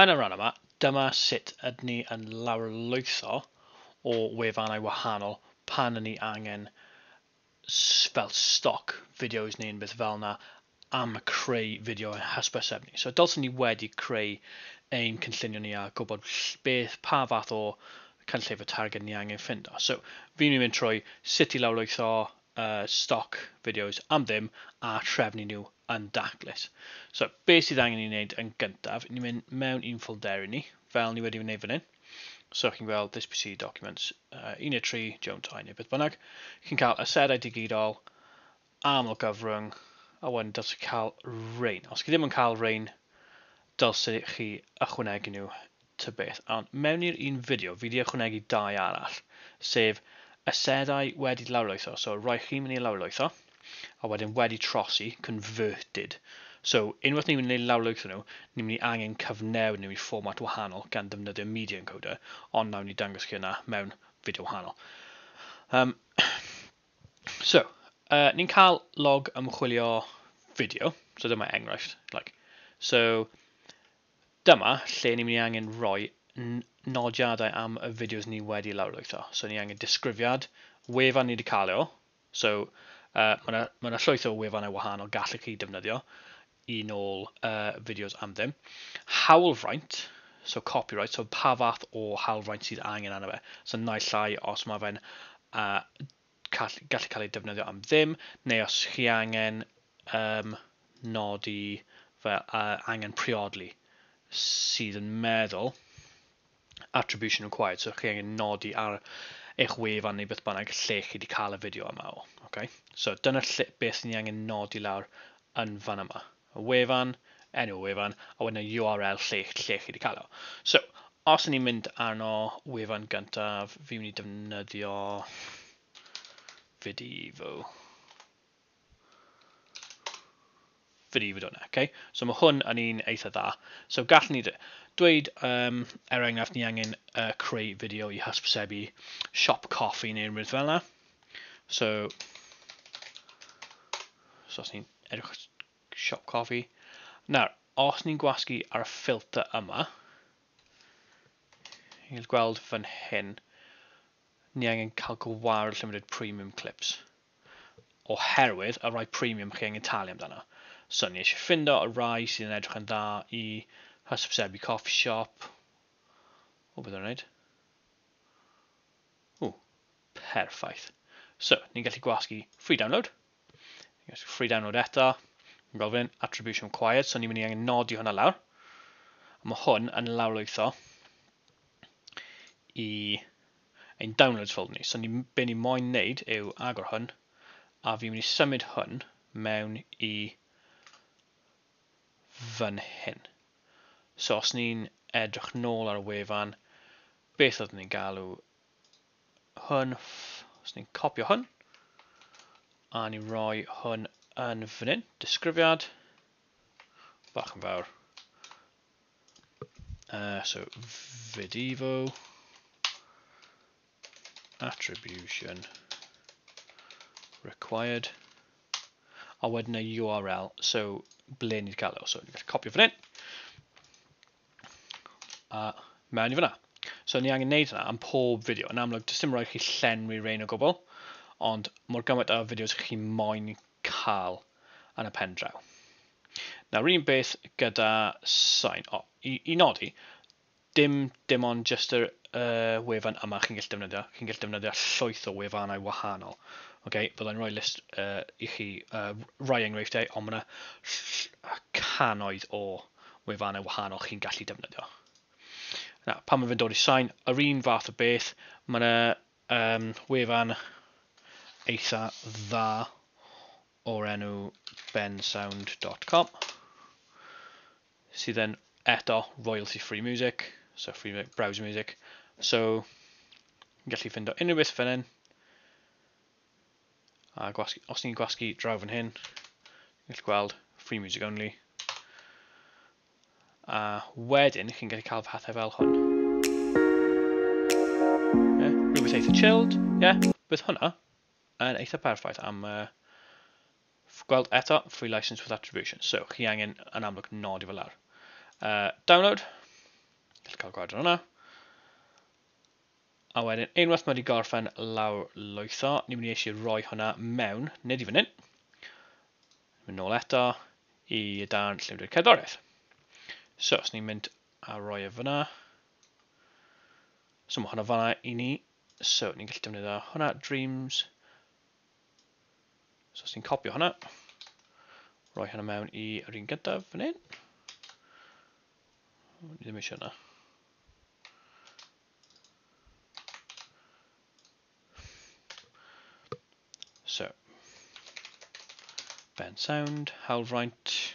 Yn y rhan yma, dyma sut ydyn ni yn lawrlwytho o wefannau wahanol pan ydyn ni angen fel stoc fideos neu unbeth fel yna am creu fideo yn hysbyseb ni. So dylsyn ni wedi creu ein cynllunio ni a gwybod beth pa fath o cynllun y targed ni angen ffindo. So fi'n mynd trwy sut i lawrlwytho uh, stoc fideos am ddim a trefnu nhw yn daclus. So, beth sydd angen i wneud yn gyntaf, ni'n mynd mewn un ffolder ni, fel ni wedi wneud fan hyn. So, chi'n gweld this PC documents uh, 1.3, Joan Tai neu beth bynnag. Chi'n cael aserau digidol, aml gyfrwng, a wedyn dylse cael rain. Os chi ddim yn cael rain, dylse chi ychwanegu nhw ty beth. Ond mewn i'r un fideo, fi wedi ychwanegu dau arall, sef asedau wedi lawrlwytho. So, roi chi'n mynd i lawrlwytho, a wedyn wedi trosi, converted. So, unwaith ni'n mynd i lawlyg nhw, ni'n mynd i angen cyfnewid nhw i fformat wahanol gan defnyddio media encoder, ond nawr ni dangos chi yna mewn fideo wahanol. Um, so, uh, ni'n cael log ymchwilio fideo, so dyma enghraifft. Like. So, dyma lle ni'n mynd i angen roi nodiadau am y fideos ni wedi lawrlwytho. So, ni angen disgrifiad, wefan ni wedi cael e o, so Uh, mae yna, ma llwyth o wefannau wahanol gallwch chi defnyddio i nôl uh, fideos am ddim. Hawlfraint, so copyright, so pa fath o hawlfraint sydd angen arno fe. So naill llai os mae fe'n uh, gallu cael ei defnyddio am ddim, neu os chi angen um, nodi fel uh, angen priodli sydd yn meddwl attribution required. So chi angen nodi ar eich wefan neu beth bynnag lle chi wedi cael y fideo yma o. Okay? So dyna lle, beth ni angen nodi lawr yn fan yma. Y wefan, enw wefan, a wedyn y URL lle, lle chi wedi cael o. So, os ni'n mynd arno wefan gyntaf, fi wni defnyddio Fidivo. Fidivo.net, okay? So mae hwn yn un eitha dda. So gallwn ni dweud, um, er enghraifft, ni angen uh, creu fideo i hysbysebu siop coffi neu rhywbeth fel yna. So, So os ni'n edrych siop coffi. Nawr, os ni'n gwasgu ar y ffilter yma, ni'n gweld fan hyn, ni angen cael gwared limited premium clips. Oherwydd y rai premium chi angen talu amdano. So ni eisiau ffindo y rai sydd yn edrych yn dda i hysbysebu coffee shop. O, bydd o'n wneud? O, perffaith. So, ni'n gallu gwasgu free download. Yes, free download eto. Yn gofyn attribution required, so ni'n mynd i angen nodi hwnna lawr. A mae hwn yn lawrlwytho i ein downloads folder ni. So ni, be ni moyn wneud yw agor hwn, a fi'n mynd i symud hwn mewn i fan hyn. So os ni'n edrych nôl ar y wefan, beth oeddwn ni'n galw hwn, os ni'n copio hwn, a ni'n rhoi hwn yn fan hyn, disgrifiad, bach yn fawr. Uh, so, Videvo, attribution, required, a wedyn y URL, so ble ni'n cael o. So, ni'n gallu copio fan hyn, a mewn i fyna. So, ni angen neud yna am pob fideo. Yn amlwg, dys dim rhaid chi llenwi rhain o gwbl ond mor gymaint o fideos chi moyn cael yn y pen draw. Nawr, un beth gyda sain, o, i, i nodi, dim, dim ond just yr uh, wefan yma chi'n gallu defnyddio. Chi'n gallu defnyddio llwyth o wefannau wahanol. Okay, byddai'n rhoi list uh, i chi uh, rai enghreifftiau, ond mae yna canoedd o wefannau wahanol chi'n gallu defnyddio. Na, pan mae fe'n dod i sain, yr un fath o beth, mae yna um, wefan Ether the Orenu bensound.com. See then ETA royalty free music, so free music, browser music. So with. Finn. Uh, Gwasky, Austin Gwaski, in. Hin, Gweld, free music only. Uh, wedyn can get a fy hathau fel hwn. Yeah, rhywbeth eitha chilled, yeah, with hwnna yn eitha perffaith am uh, gweld eto free license with attribution. So, chi angen yn amlwg nodi fel ar. Uh, download. Gallwch cael gwared ar hwnna. A wedyn, unwaith mae wedi gorffen lawr lwytho, ni'n mynd i eisiau roi hwnna mewn, nid i fan hyn. Mynd nôl eto i dan llyfrau'r cerddoriaeth. So, os ni'n mynd a roi e fyna. So, mae hwnna fanna i ni. So, ni'n gallu defnyddio hwnna, Dreams, So it's in copy on it. Right hand amount i ring get that for it. Let me show now. So band sound, how right.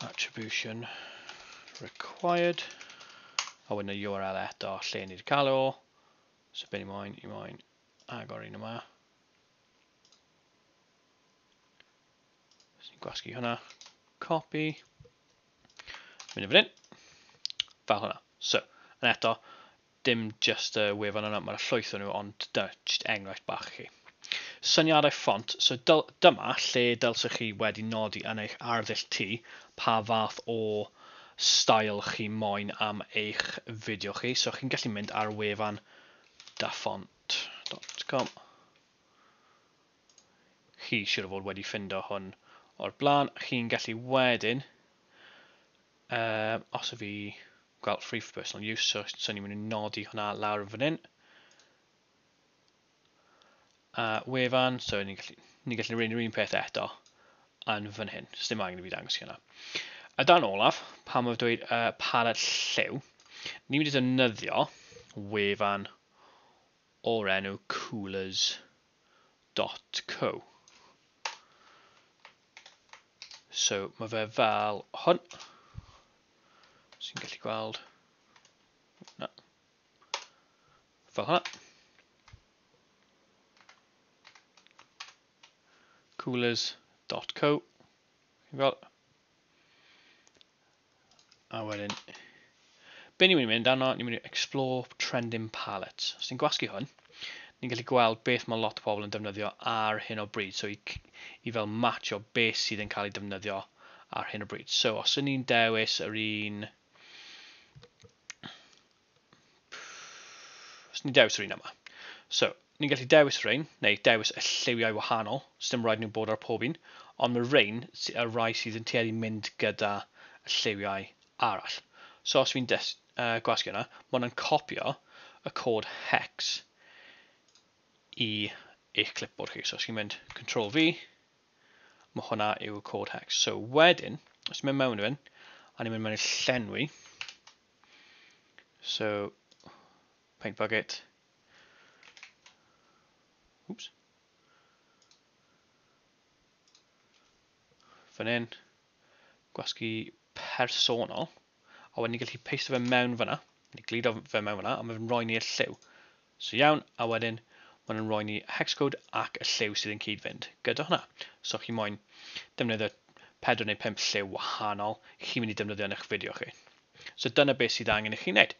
Attribution required. Oh, in the URL at our Lane Carlo. So be ni moyn, i moyn agor un yma. So ni'n gwasgu hwnna. Copy. Mynd i fan hyn. Fel hwnna. So, yn eto, dim just y wefan yna, mae'r llwyth o'n nhw, ond dyna just enghraifft bach chi. Syniadau ffont, so dyma lle dylsych chi wedi nodi yn eich arddull T pa fath o style chi moyn am eich fideo chi. So chi'n gallu mynd ar wefan dafont.com Chi siwr o fod wedi ffindo hwn o'r blaen. Chi'n gallu wedyn, um, os y fi gweld free for personal use, so, so ni'n mynd i nodi hwnna lawr fan hyn. A wefan, so ni'n gallu, ni gallu rhan yr un peth eto yn fan hyn. So ddim angen i fi dangos hynna. A dan olaf, pan mae'n dweud uh, paled lliw, ni'n mynd i ddefnyddio wefan o'r enw coolers.co. So mae fe fel hwn sy'n gallu gweld no. fel hwnna. fel a wedyn Be ni'n mynd i mynd arno, ni'n mynd i explore trending palettes. Os ni'n gwasgu hwn, ni'n gallu gweld beth mae lot o bobl yn defnyddio ar hyn o bryd. So i, i fel matcho beth sydd yn cael ei defnyddio ar hyn o bryd. So os ydyn ni'n dewis yr un... Os ni'n dewis yr un yma. So, ni'n gallu dewis rhain, neu dewis y lliwiau wahanol, sydd yn rhaid nhw bod ar pob un, ond mae'r rhain, y rai sydd yn tueddu mynd gyda y lliwiau arall. So os fi'n uh, gwasgu yna, mae hwnna'n copio y cod hex i eich clipboard chi. So os chi'n mynd control V, mae hwnna yw y cod hex. So wedyn, os mynd mewn i fynd, a ni'n mynd mewn i llenwi, so paint bucket, oops, fan hyn, gwasgu personol, a wedyn ni'n gallu peisto fe mewn fyna, ni'n glido fe mewn fyna, a mae'n rhoi ni'r lliw. So iawn, a wedyn mae'n rhoi ni hex code ac y lliw sydd yn cyd-fynd gyda hwnna. So chi moyn defnyddio 4 neu 5 lliw wahanol chi'n mynd i defnyddio yn eich fideo chi. So dyna beth sydd angen i chi wneud.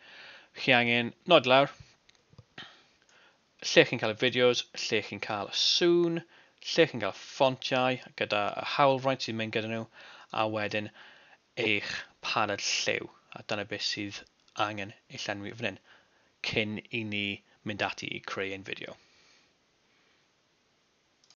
Chi angen nod lawr, lle chi'n cael y fideos, lle chi'n cael y sŵn, lle chi'n cael ffontiau gyda y hawlfraint sy'n mynd gyda nhw, a wedyn eich paned lliw. A dyna beth sydd angen ei llenwi fan hyn cyn i ni mynd ati i creu ein fideo.